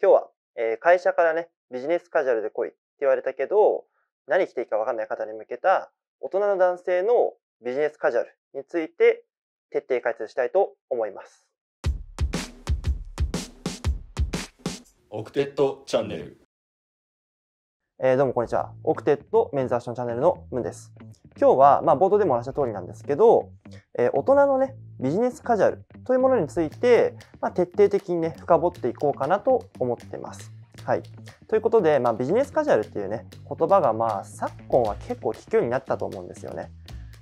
今日は、えー会社からね、ビジネスカジュアルで来いって言われたけど、何着ていいか分かんない方に向けた大人の男性のビジネスカジュアルについて徹底解説したいと思います。オクテットチャンネルえーどうもこんにちは。オクテットメンズアクションチャンネルのムンです。今日は、まあ、冒頭でもお話した通りなんですけど、えー大人のね、ビジネスカジュアルというものについて、まあ、徹底的にね、深掘っていこうかなと思ってます。はい。ということで、まあ、ビジネスカジュアルっていうね、言葉が、まあ、昨今は結構聞くようになったと思うんですよね。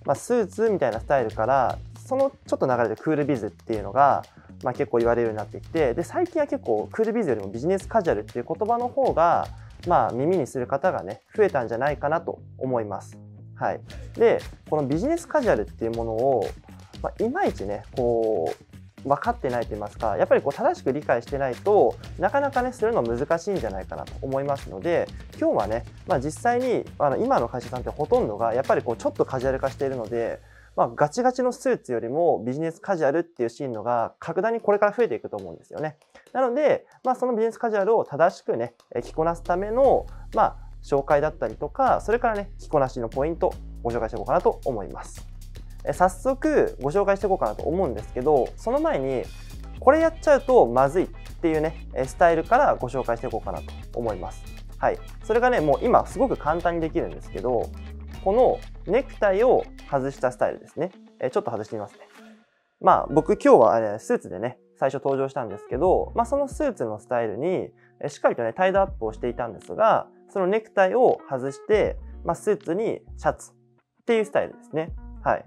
まあ、スーツみたいなスタイルから、そのちょっと流れでクールビズっていうのが、まあ、結構言われるようになってきて、で、最近は結構クールビズよりもビジネスカジュアルっていう言葉の方が、まあ、耳にする方がね、増えたんじゃないかなと思います。はい。で、このビジネスカジュアルっていうものを、まあ、いまいちね、こう、分かってないと言いますか、やっぱりこう正しく理解してないとなかなかね、するの難しいんじゃないかなと思いますので、今日はね、まあ、実際にあの今の会社さんってほとんどがやっぱりこうちょっとカジュアル化しているので、まあ、ガチガチのスーツよりもビジネスカジュアルっていうシーンのが格段にこれから増えていくと思うんですよね。なので、まあ、そのビジネスカジュアルを正しくね、着こなすための、まあ、紹介だったりとか、それからね、着こなしのポイントを、ご紹介していこうかなと思います。え早速、ご紹介していこうかなと思うんですけど、その前に、これやっちゃうとまずいっていうね、スタイルからご紹介していこうかなと思います。はい。それがね、もう今すごく簡単にできるんですけど、このネクタイを外したスタイルですね。えちょっと外してみますね。まあ僕今日はあれスーツでね、最初登場したんですけど、まあそのスーツのスタイルにえしっかりとね、タイドアップをしていたんですが、そのネクタイを外して、まあスーツにシャツっていうスタイルですね。はい。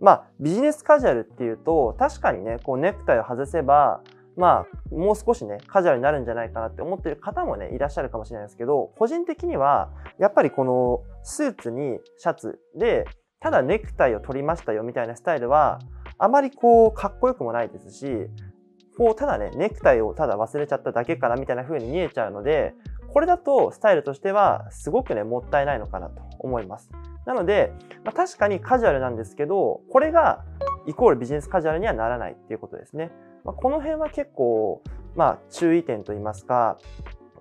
まあビジネスカジュアルっていうと、確かにね、こうネクタイを外せば、まあ、もう少しね、カジュアルになるんじゃないかなって思ってる方もね、いらっしゃるかもしれないですけど、個人的には、やっぱりこのスーツにシャツで、ただネクタイを取りましたよみたいなスタイルは、あまりこう、かっこよくもないですし、こう、ただね、ネクタイをただ忘れちゃっただけかなみたいな風に見えちゃうので、これだとスタイルとしては、すごくね、もったいないのかなと思います。なので、まあ、確かにカジュアルなんですけど、これがイコールビジネスカジュアルにはならないっていうことですね。まあ、この辺は結構、まあ、注意点といいますか、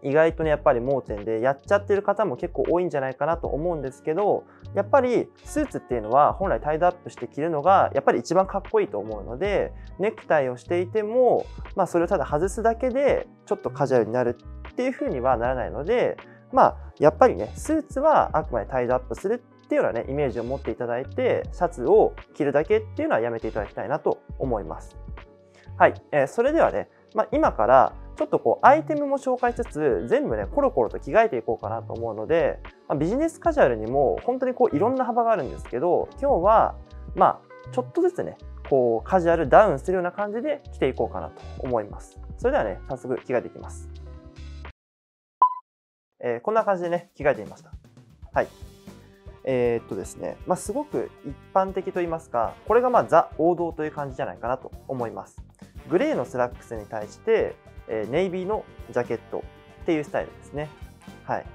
意外とね、やっぱり盲点でやっちゃってる方も結構多いんじゃないかなと思うんですけど、やっぱりスーツっていうのは本来タイドアップして着るのがやっぱり一番かっこいいと思うので、ネクタイをしていても、まあそれをただ外すだけでちょっとカジュアルになるっていう風にはならないので、まあやっぱりね、スーツはあくまでタイドアップするっていうようなね、イメージを持っていただいて、シャツを着るだけっていうのはやめていただきたいなと思います。はい、えーそれではね、まあ、今からちょっとこうアイテムも紹介しつつ全部ねコロコロと着替えていこうかなと思うので、まあ、ビジネスカジュアルにも本当にこういろんな幅があるんですけど今日はまあちょっとずつねこうカジュアルダウンするような感じで着ていこうかなと思います。それではね早速着替えていきます、えーこんな感じでね着替えてみました。はい。えーっとですね、まあ、すごく一般的と言いますか、これがまあザ王道という感じじゃないかなと思います。グレーのスラックスに対して、えネイビーのジャケットっていうスタイルですね。はい。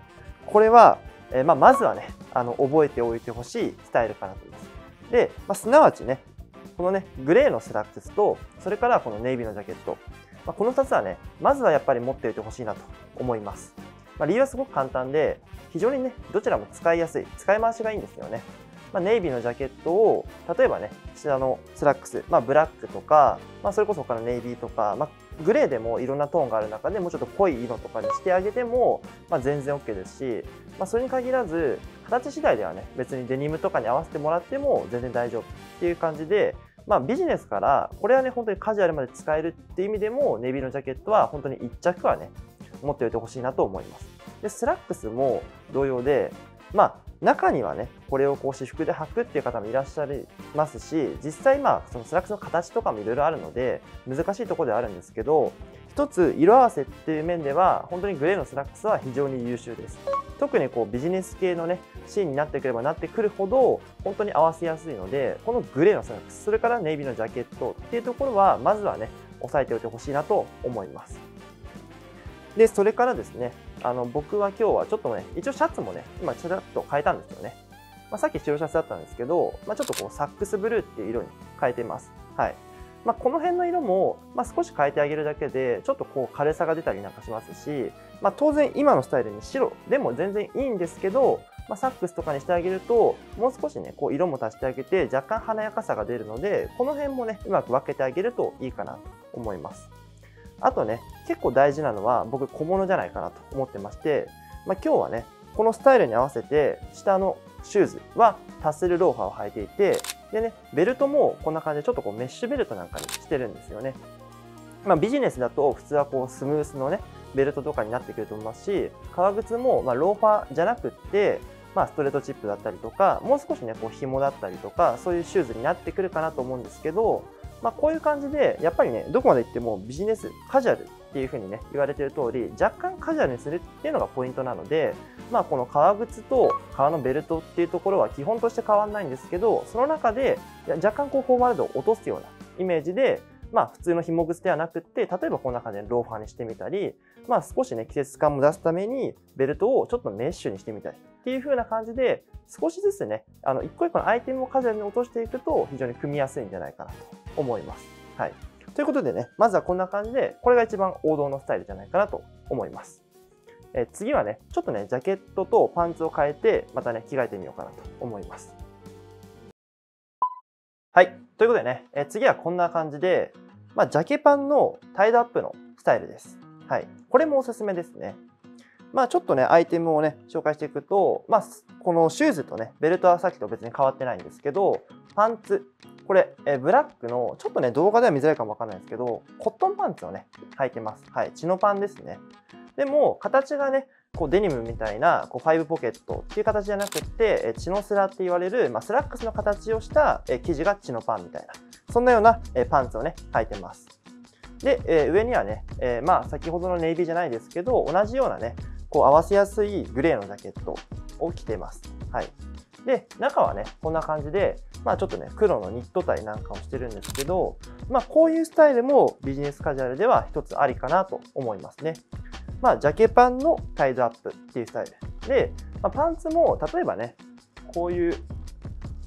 これは、えまあ、まずはね、あの覚えておいてほしいスタイルかなと思います。で、まあ、すなわちね、このね、グレーのスラックスと、それからこのネイビーのジャケット、まあ、この2つはね、まずはやっぱり持っておいてほしいなと思います。まあ、理由はすごく簡単で、非常にね、どちらも使いやすい、使い回しがいいんですよね。まあ、ネイビーのジャケットを、例えばね、下のスラックス、まあ、ブラックとか、まあ、それこそ他のネイビーとか、まあ、グレーでもいろんなトーンがある中でもうちょっと濃い色とかにしてあげても、まあ、全然 OK ですし、まあ、それに限らず、形次第ではね、別にデニムとかに合わせてもらっても全然大丈夫っていう感じで、まあ、ビジネスから、これはね、本当にカジュアルまで使えるっていう意味でも、ネイビーのジャケットは本当に1着はね、持っておいてほしいなと思います。で、スラックスも同様で、まあ、中にはね、これをこう私服で履くっていう方もいらっしゃいますし、実際まあ、そのスラックスの形とかもいろいろあるので、難しいところではあるんですけど、一つ色合わせっていう面では、本当にグレーのスラックスは非常に優秀です。特にこうビジネス系のね、シーンになってくればなってくるほど、本当に合わせやすいので、このグレーのスラックス、それからネイビーのジャケットっていうところは、まずはね、押さえておいてほしいなと思います。で、それからですね、あの僕は今日はちょっとね、一応シャツもね、今ちらっと変えたんですよね。まあ、さっき白シャツだったんですけど、まあ、ちょっとこうサックスブルーっていう色に変えてます。はい。まあ、この辺の色も、ま、少し変えてあげるだけでちょっとこう軽さが出たりなんかしますし、ま、当然今のスタイルに白でも全然いいんですけど、ま、サックスとかにしてあげるともう少しねこう色も足してあげて若干華やかさが出るのでこの辺もねうまく分けてあげるといいかなと思いますあとね結構大事なのは僕小物じゃないかなと思ってまして、まあ、今日はねこのスタイルに合わせて下のシューズはタッセルローファーを履いていてでね、ベルトもこんな感じでちょっとこうメッシュベルトなんかにしてるんですよね。まあ、ビジネスだと普通はこうスムースのね、ベルトとかになってくると思いますし、革靴もまローファーじゃなくって、まあ、ストレートチップだったりとか、もう少しね、こう紐だったりとか、そういうシューズになってくるかなと思うんですけど、まあ、こういう感じで、やっぱりね、どこまで行ってもビジネス、カジュアルっていうふうにね、言われてる通り、若干カジュアルにするっていうのがポイントなので、まあ、この革靴と革のベルトっていうところは基本として変わらないんですけど、その中で若干こうフォーマル度を落とすようなイメージで、まあ、普通の紐靴ではなくて、例えばこんな感じでローファーにしてみたり、まあ、少しね、季節感も出すためにベルトをちょっとメッシュにしてみたりっていう風な感じで、少しずつね、あの、一個一個のアイテムをカジュアルに落としていくと非常に組みやすいんじゃないかなと思います。はい。ということでね、まずはこんな感じで、これが一番王道のスタイルじゃないかなと思います。え次はね、ちょっとね、ジャケットとパンツを変えて、またね、着替えてみようかなと思います。はい。ということでね、え次はこんな感じで、まあ、ジャケパンのタイドアップのスタイルです。はい。これもおすすめですね。まあ、ちょっとね、アイテムをね、紹介していくと、まあ、このシューズとね、ベルトはさっきと別に変わってないんですけど、パンツ。これ、えブラックの、ちょっとね、動画では見づらいかもわかんないですけど、コットンパンツをね、履いてます。はい。チノパンですね。でも、形がね、こうデニムみたいなこうファイブポケットっていう形じゃなくて、えチノスラって言われる、まあ、スラックスの形をした、生地がチノパンみたいな、そんなような、パンツをね、履いてます。で、え上にはね、えまあ先ほどのネイビーじゃないですけど、同じようなね、こう合わせやすいグレーのジャケットを着てます。はい。で、中はね、こんな感じで、まあちょっとね、黒のニットタイなんかをしてるんですけど、まあこういうスタイルもビジネスカジュアルでは一つありかなと思いますね。まあジャケパンのタイドアップっていうスタイル。で、まあ、パンツも例えばね、こういう、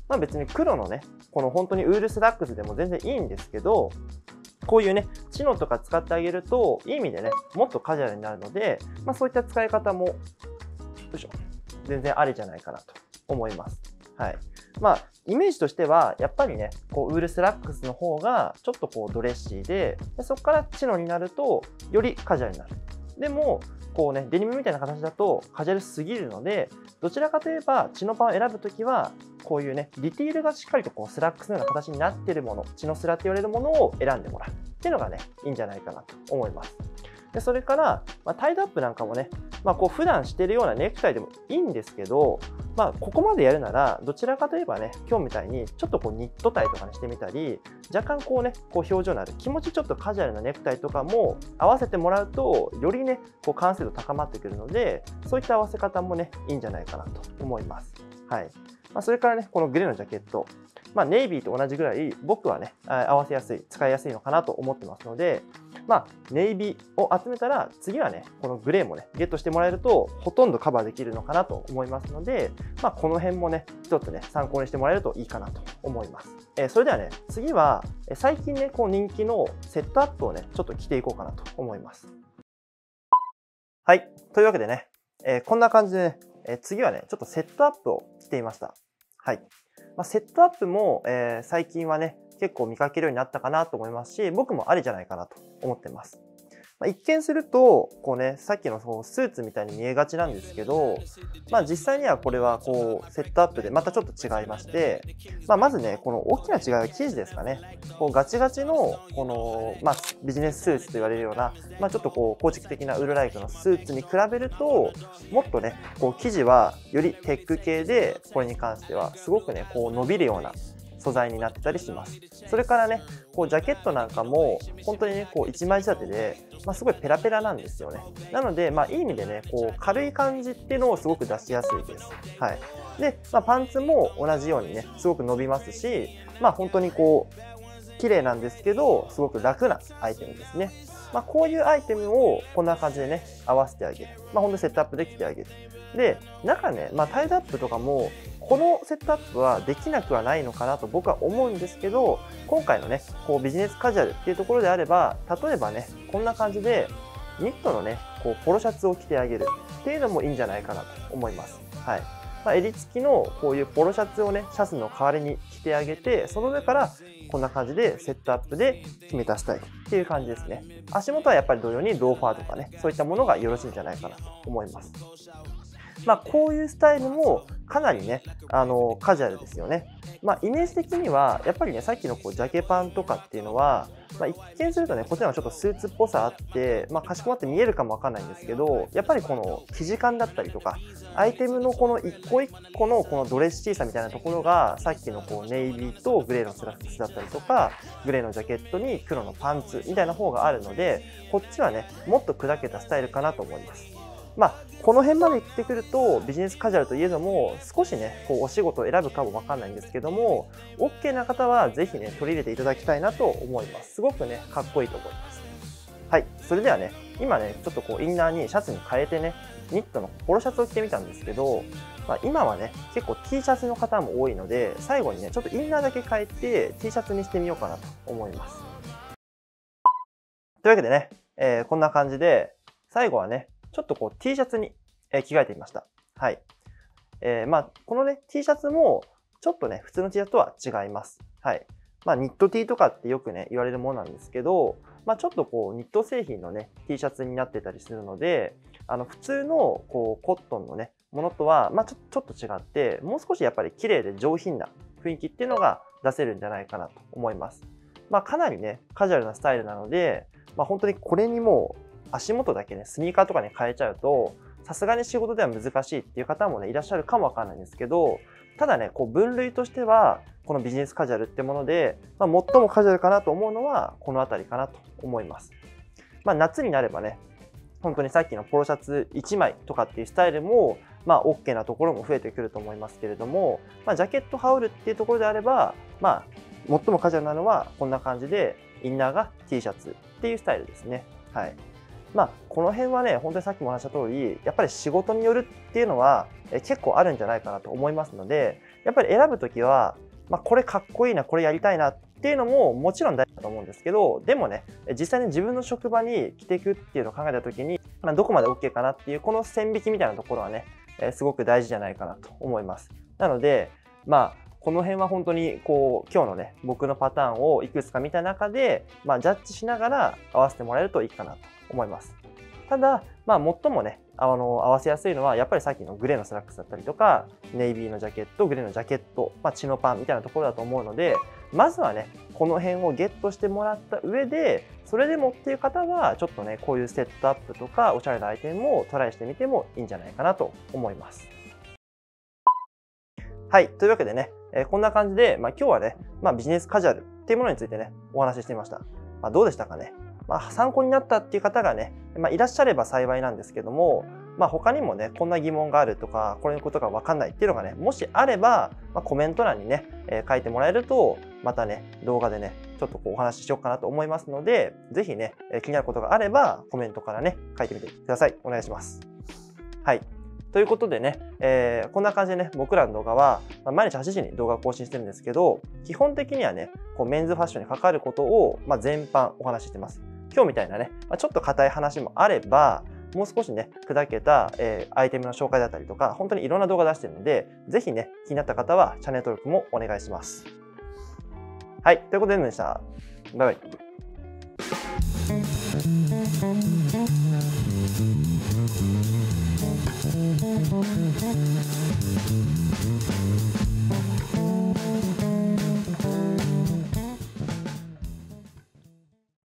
まあ別に黒のね、この本当にウールスラックスでも全然いいんですけど、こういうね、チノとか使ってあげると、いい意味でね、もっとカジュアルになるので、まあそういった使い方も、よいしょ、全然ありじゃないかなと思います。はい。まあ、イメージとしては、やっぱりね、こう、ウールスラックスの方が、ちょっとこう、ドレッシーで、でそこからチノになると、よりカジュアルになる。でも、こうね、デニムみたいな形だとカジュアルすぎるので、どちらかといえば、チノパンを選ぶときは、こういうね、ディティールがしっかりとこうスラックスのような形になってるもの、チノスラって言われるものを選んでもらうっていうのがね、いいんじゃないかなと思います。でそれから、まあ、タイドアップなんかもね、まあ、こう普段してるようなネクタイでもいいんですけど、まあ、ここまでやるなら、どちらかといえばね、今日みたいにちょっとこうニットタイとかにしてみたり、若干こうね、こう表情のある気持ちちょっとカジュアルなネクタイとかも合わせてもらうと、よりね、こう完成度高まってくるので、そういった合わせ方もね、いいんじゃないかなと思います。はい。まあ、それからね、このグレーのジャケット。まあ、ネイビーと同じぐらい僕はね、合わせやすい、使いやすいのかなと思ってますので、まあ、ネイビーを集めたら、次はね、このグレーもね、ゲットしてもらえると、ほとんどカバーできるのかなと思いますので、まあ、この辺もね、一つね、参考にしてもらえるといいかなと思います。えーそれではね、次は、最近ね、こう人気のセットアップをね、ちょっと着ていこうかなと思います。はい。というわけでね、えーこんな感じでね、えー次はね、ちょっとセットアップを着ていました。はい。まあ、セットアップも、えー最近はね、結構見かけるようになったかなと思いますし、僕もありじゃないかなと思ってます。まあ、一見すると、こうね、さっきのそうスーツみたいに見えがちなんですけど、まあ実際にはこれはこうセットアップでまたちょっと違いまして、まあまずね、この大きな違いは生地ですかね。こうガチガチの、この、まあビジネススーツと言われるような、まあちょっとこう構築的なウールライクのスーツに比べると、もっとね、こう生地はよりテック系で、これに関してはすごくね、こう伸びるような素材になってたりします。それからね、こうジャケットなんかも本当にね、こう一枚仕立てで、まあ、すごいペラペラなんですよね。なので、まあいい意味でね、こう軽い感じっていうのをすごく出しやすいです。はい。で、まあ、パンツも同じようにね、すごく伸びますし、まあ本当にこう、綺麗なんですけど、すごく楽なアイテムですね。まあ、こういうアイテムをこんな感じでね、合わせてあげる。まあ、ほんとセットアップできてあげる。で、中ね、まあ、タイドアップとかも、このセットアップはできなくはないのかなと僕は思うんですけど、今回のね、こうビジネスカジュアルっていうところであれば、例えばね、こんな感じで、ニットのね、こうポロシャツを着てあげるっていうのもいいんじゃないかなと思います。はい。まあ、襟付きのこういうポロシャツをね、シャツの代わりに着てあげて、その上からこんな感じでセットアップで決めたスタイルっていう感じですね。足元はやっぱり同様にローファーとかね、そういったものがよろしいんじゃないかなと思います。まあ、こういうスタイルもかなりね、あの、カジュアルですよね。まあ、イメージ的には、やっぱりね、さっきのこうジャケパンとかっていうのは、まあ、一見するとね、こっちはちょっとスーツっぽさあって、まあ、かしこまって見えるかもわかんないんですけど、やっぱりこの生地感だったりとか、アイテムのこの一個一個のこのドレッシーさみたいなところが、さっきのこうネイビーとグレーのスラックスだったりとか、グレーのジャケットに黒のパンツみたいな方があるので、こっちはね、もっと砕けたスタイルかなと思います。まあ、この辺まで行ってくるとビジネスカジュアルといえども少しねこうお仕事を選ぶかもわかんないんですけども OK な方はぜひね取り入れていただきたいなと思います。すごくねかっこいいと思います。はい。それではね今ねちょっとこうインナーにシャツに変えてねニットのポロシャツを着てみたんですけど、まあ、今はね結構 T シャツの方も多いので最後にねちょっとインナーだけ変えて T シャツにしてみようかなと思います。というわけでね、えー、こんな感じで最後はねちょっとこう T シャツに、え着替えてみました。はい。えー、まあ、このね、T シャツも、ちょっとね、普通の T シャツとは違います。はい。まあ、ニット T とかってよくね、言われるものなんですけど、まあ、ちょっとこう、ニット製品のね、T シャツになってたりするので、あの、普通の、こう、コットンのね、ものとは、まあ、ちょちょっと違って、もう少しやっぱり綺麗で上品な雰囲気っていうのが出せるんじゃないかなと思います。まあ、かなりね、カジュアルなスタイルなので、まあ、本当にこれにもう足元だけね、スニーカーとかに変えちゃうと、さすがに仕事では難しいっていう方もね、いらっしゃるかもわかんないんですけど、ただね、こう分類としては、このビジネスカジュアルってもので、まあ、最もカジュアルかなと思うのは、この辺りかなと思います。まあ、夏になればね、本当にさっきのポロシャツ1枚とかっていうスタイルも、まあ、OK なところも増えてくると思いますけれども、まあ、ジャケット羽織るっていうところであれば、まあ、最もカジュアルなのはこんな感じで、インナーが T シャツっていうスタイルですね。はい。まあ、この辺はね、本当にさっきも話した通り、やっぱり仕事によるっていうのは結構あるんじゃないかなと思いますので、やっぱり選ぶときは、まあ、これかっこいいな、これやりたいなっていうのももちろん大事だと思うんですけど、でもね、実際に自分の職場に着ていくっていうのを考えたときに、まあ、どこまで OK かなっていう、この線引きみたいなところはね、すごく大事じゃないかなと思います。なので、まあ、この辺は本当にこう今日のね僕のパターンをいくつか見た中で、まあ、ジャッジしながら合わせてもらえるといいかなと思います。ただ、まあ、最もね、あの、合わせやすいのは、やっぱりさっきのグレーのスラックスだったりとか、ネイビーのジャケット、グレーのジャケット、まあ、チノパンみたいなところだと思うので、まずはね、この辺をゲットしてもらった上で、それでもっていう方は、ちょっとね、こういうセットアップとか、おしゃれなアイテムをトライしてみてもいいんじゃないかなと思います。はい。というわけでね、えー、こんな感じで、まあ、今日はね、まあ、ビジネスカジュアルっていうものについてね、お話ししてみました。まあ、どうでしたかねまあ、参考になったっていう方がね、まあ、いらっしゃれば幸いなんですけども、まあ、他にもね、こんな疑問があるとか、これのことがわかんないっていうのがね、もしあれば、まあ、コメント欄にね、えー、書いてもらえると、またね、動画でね、ちょっとこうお話ししようかなと思いますので、ぜひね、えー、気になることがあれば、コメントからね、書いてみてください。お願いします。はい。ということでね、えー、こんな感じでね、僕らの動画は、まあ、毎日8時に動画を更新してるんですけど、基本的にはね、こうメンズファッションに関わることを、まあ、全般お話ししてます。今日みたいなね、まあ、ちょっと硬い話もあれば、もう少しね、砕けた、えー、アイテムの紹介だったりとか、本当にいろんな動画出してるので、ぜひね、気になった方はチャンネル登録もお願いします。はい、ということで、でした。バイバイ。Thank you.